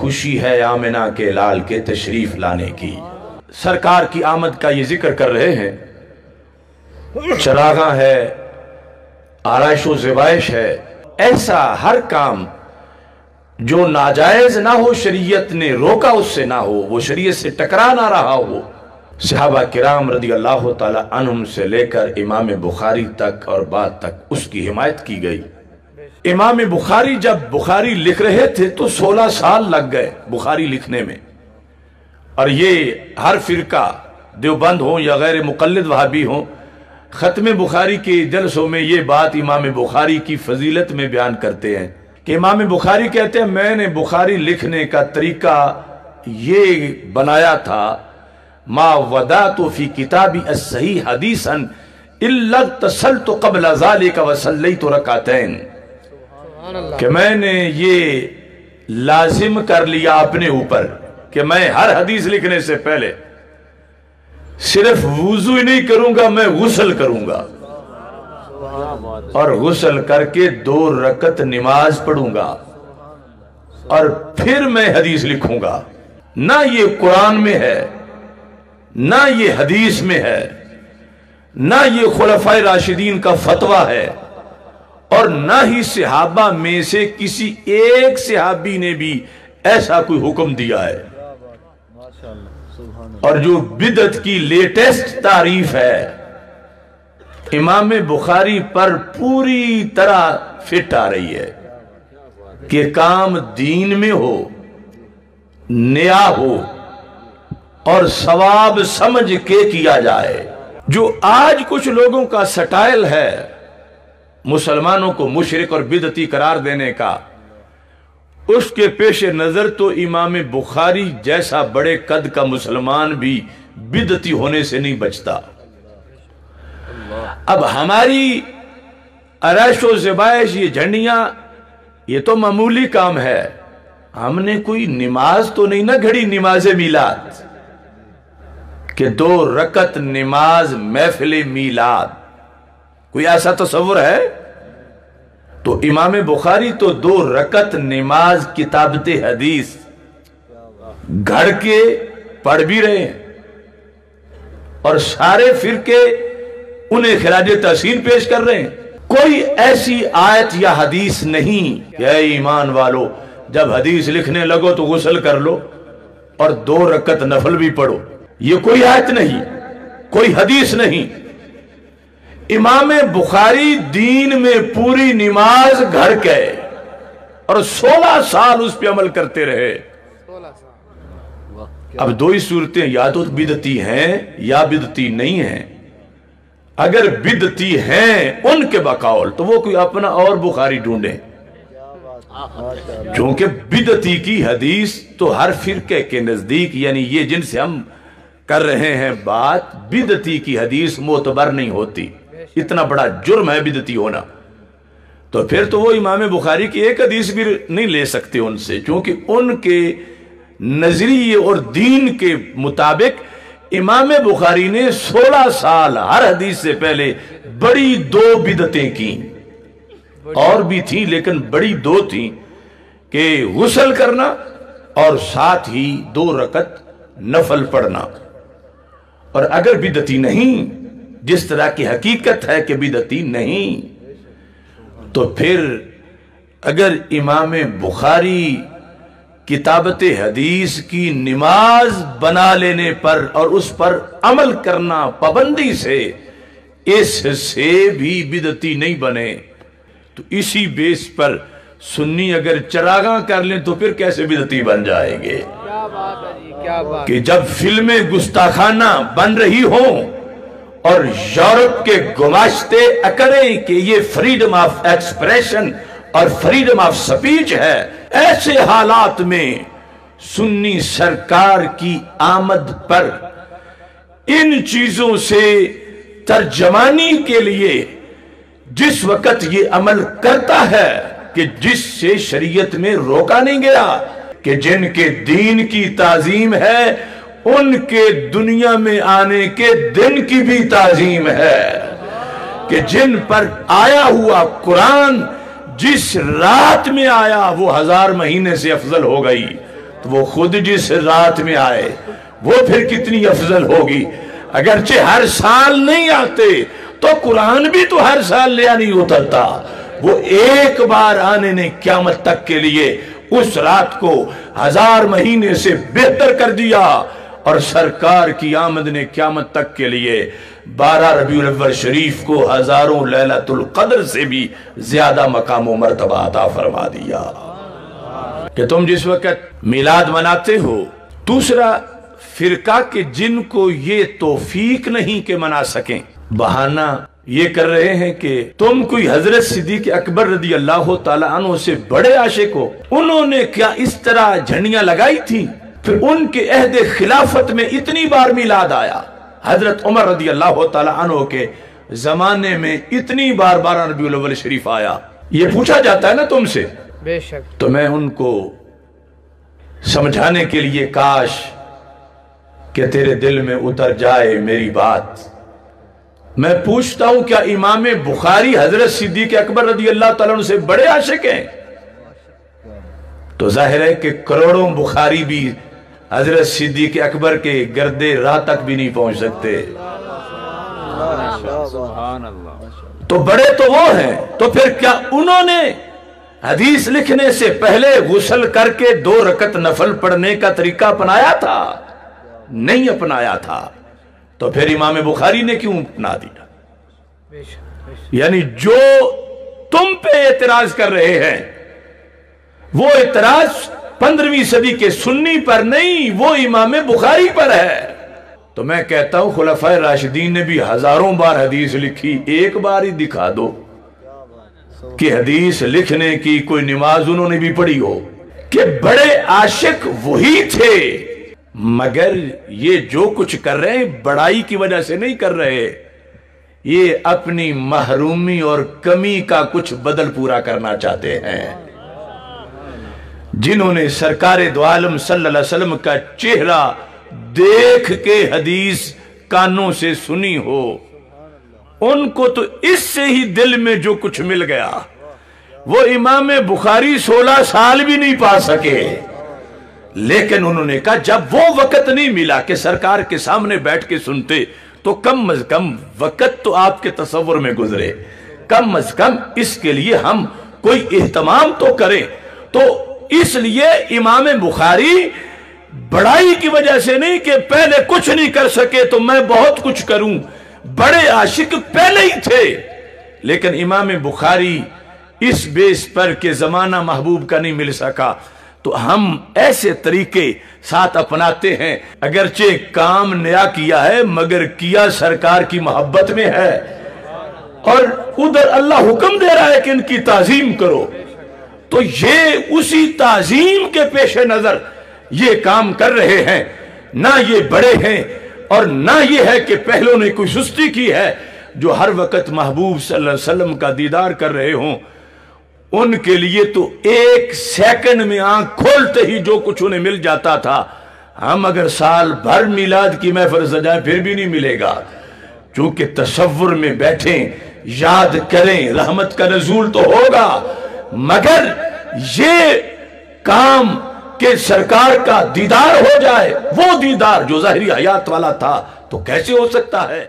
खुशी है आमिना के लाल के तशरीफ़ लाने की। सरकार की आमद का ये ज़िक्र कर रहे हैं। चरागा है, आरइश ज़बाइश है। ऐसा हर काम जो नाजायज ना हो, शरीयत ने रोका उससे ना हो, वो शरीयत से टकरा ना रहा हो। सहाबा किराम रदी अल्लाह तुम से लेकर इमाम बुखारी तक और बाद तक उसकी हिमायत की गई। इमाम बुखारी जब बुखारी लिख रहे थे तो 16 साल लग गए बुखारी लिखने में। और ये हर फिरका, देवबंद हो या गैर मुकलद वहाबी हो, ख़त्म बुखारी के जलसों में ये बात इमाम बुखारी की फजीलत में बयान करते हैं कि इमाम बुखारी कहते हैं, मैंने बुखारी लिखने का तरीका ये बनाया था, मा वदा तो फ़ी किताबी सही हदीसन तसल तो कबल का वसल तो रकातैन। कि मैंने ये लाजिम कर लिया अपने ऊपर, कि मैं हर हदीस लिखने से पहले सिर्फ़ वज़ू ही नहीं करूँगा, मैं गुसल करूँगा। और गुसल करके दो रकत नमाज़ पढ़ूँगा, और फिर मैं हदीस लिखूँगा। ना ये कुरान में है, ना ये हदीस में है, ना ये खुलफा राशिदीन का फतवा है। और ना ही सिहाबा में से किसी एक सिहाबी ने भी ऐसा कोई हुक्म दिया है। और जो बिदत की लेटेस्ट तारीफ़ है, इमाम बुखारी पर पूरी तरह फिट आ रही है कि काम दीन में हो, नया हो और सवाब समझ के किया जाए। जो आज कुछ लोगों का स्टाइल है मुसलमानों को मुशरक और बिदती करार देने का। उसके पेश नज़र तो इमाम बुखारी जैसा बड़े कद का मुसलमान भी बिदती होने से नहीं बचता। अब हमारी अरैशो जबाइश ये झंडियाँ ये तो मामूली काम है। हमने कोई नमाज़ तो नहीं ना घड़ी नमाज़ मिलाद। कि दो रकत नमाज़ महफिल मिलाद कोई ऐसा तस्वुर है? तो इमाम बुखारी तो दो रकत नमाज़ किताबत हदीस घर के पढ़ भी रहे हैं और सारे फिरके उन्हें खराज तहसीन पेश कर रहे हैं। कोई ऐसी आयत या हदीस नहीं या ईमान वालो, जब हदीस लिखने लगो तो गुसल कर लो और दो रकत नफल भी पढ़ो। ये कोई आयत नहीं, कोई हदीस नहीं। इमाम बुखारी दीन में पूरी नमाज़ घर गए और 16 साल उस पर अमल करते रहे। अब दो ही सूरतें या तो बिदती हैं या बिदती नहीं हैं। अगर बिदती हैं उनके बकौल तो वो कोई अपना और बुखारी ढूंढे। क्योंकि बिदती की हदीस तो हर फिरके के नज़दीक, यानी ये जिनसे हम कर रहे हैं बात, बिदती की हदीस मोतबर नहीं होती। इतना बड़ा जुर्म है बिदती होना। तो फिर तो वो इमाम बुखारी की एक हदीस भी नहीं ले सकते उनसे क्योंकि उनके नज़रिए और दीन के मुताबिक इमाम बुखारी ने 16 साल हर हदीस से पहले बड़ी दो बिदतें की। और भी थी लेकिन बड़ी दो थी कि गुसल करना और साथ ही दो रकत नफल पढ़ना। और अगर बिदती नहीं जिस तरह की हकीकत है कि बिदती नहीं तो फिर अगर इमाम बुखारी किताबत हदीस की नमाज़ बना लेने पर और उस पर अमल करना पाबंदी से इससे भी बिदती नहीं बने तो इसी बेस पर सुन्नी अगर चरागा कर लें तो फिर कैसे बिदती बन जाएँगे? क्या बात है जी क्या बात कि जब फ़िल्में गुस्ताखाना बन रही हों और यूरोप के गुमाश्ते अकड़े कि ये फ्रीडम ऑफ़ एक्सप्रेशन और फ्रीडम ऑफ़ स्पीच है। ऐसे हालात में सुन्नी सरकार की आमद पर इन चीज़ों से तर्जमानी के लिए जिस वक्त ये अमल करता है कि जिससे शरीयत में रोका नहीं गया कि जिनके दीन की ताजीम है उनके दुनिया में आने के दिन की भी ताजीम है कि जिन पर आया हुआ कुरान, जिस रात में आया, वो हज़ार महीने से अफजल हो गई तो वो खुद जिस रात में आए, वो फिर कितनी अफजल होगी? अगरचे हर साल नहीं आते तो कुरान भी तो हर साल लिया नहीं उतरता। वो एक बार आने ने क्यामत तक के लिए उस रात को हज़ार महीने से बेहतर कर दिया। और सरकार की आमद ने क्यामत तक के लिए बारह रबी अव्वल शरीफ को हज़ारों लैलतुल कदर से भी ज़्यादा मकाम मरतबा अता फरमा दिया। कि तुम जिस वक्त मिलाद मनाते हो, दूसरा फिरका के जिनको ये तोफीक नहीं के मना सकें, बहाना ये कर रहे हैं कि तुम कोई हज़रत सिद्दीक अकबर रदी अल्लाह तला से बड़े आशे को उन्होंने क्या इस तरह झंडियाँ लगाई थी? फिर उनके अहद खिलाफत में इतनी बार मिलाद आया। हज़रत उमर रदी अल्लाह तला के जमाने में इतनी बार बारह रबी शरीफ आया। ये पूछा जाता है ना तुमसे? बेशक। तो मैं उनको समझाने के लिए काश कि तेरे दिल में उतर जाए मेरी बात। मैं पूछता हूँ क्या इमाम बुखारी हज़रत सिद्दीक अकबर रदी अल्लाह तला से बड़े आशिक हैं? तो ज़ाहिर है कि करोड़ों बुखारी भी हज़रत सिद्दीक अकबर के गर्दे राह तक भी नहीं पहुँच सकते। तो बड़े तो वो हैं तो फिर क्या उन्होंने हदीस लिखने से पहले गुसल करके दो रकत नफल पढ़ने का तरीका अपनाया था? नहीं अपनाया था। तो फिर इमाम बुखारी ने क्यों अपना दिया? यानी जो तुम पे एतराज़ कर रहे हैं, वो एतराज़ पंद्रहवीं सदी के सुन्नी पर नहीं, वो इमाम बुखारी पर है। तो मैं कहता हूँ, खुलफा राशिदीन ने भी हज़ारों बार हदीस लिखी, एक बार ही दिखा दो कि हदीस लिखने की कोई नमाज़ उन्होंने भी पढ़ी हो, कि बड़े आशिक वही थे। मगर ये जो कुछ कर रहे हैं, बड़ाई की वजह से नहीं कर रहे। ये अपनी महरूमी और कमी का कुछ बदल पूरा करना चाहते हैं। जिन्होंने सरकार दोआलम अलैहि का चेहरा देख के हदीस कानों से सुनी हो, उनको तो इससे ही दिल में जो कुछ मिल गया, वो इमाम बुखारी सोलह साल भी नहीं पा सके। लेकिन उन्होंने कहा, जब वो वक्त नहीं मिला कि सरकार के सामने बैठ के सुनते तो कम अज कम वक्त तो आपके तस्वर में गुजरे। कम अज कम इसके लिए हम कोई एहतमाम तो करें। तो इसलिए इमाम बुखारी बड़ाई की वजह से नहीं कि पहले कुछ नहीं कर सके तो मैं बहुत कुछ करूँ। बड़े आशिक पहले ही थे। लेकिन इमाम बुखारी इस बेस पर के जमाना महबूब का नहीं मिल सका। तो हम ऐसे तरीके साथ अपनाते हैं। अगरचे काम नया किया है, मगर किया सरकार की मोहब्बत में है। और उधर अल्लाह हुक्म दे रहा है कि इनकी ताजीम करो। तो ये उसी ताजीम के पेश नज़र ये काम कर रहे हैं। ना ये बड़े हैं और ना ये है कि पहलों ने कोई सुस्ती की है, जो हर वक्त महबूब वसल्लम का दीदार कर रहे हों। उनके लिए तो एक सेकंड में आँख खोलते ही जो कुछ उन्हें मिल जाता था। हम अगर साल भर मिलाद की महफल सजाएँ, फिर भी नहीं मिलेगा। चूँकि तस्वुर में बैठे, याद करें, रहमत का नजूल तो होगा, मगर ये काम के सरकार का दीदार हो जाए, वो दीदार जो जहरी हयात वाला था तो कैसे हो सकता है?